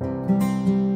Música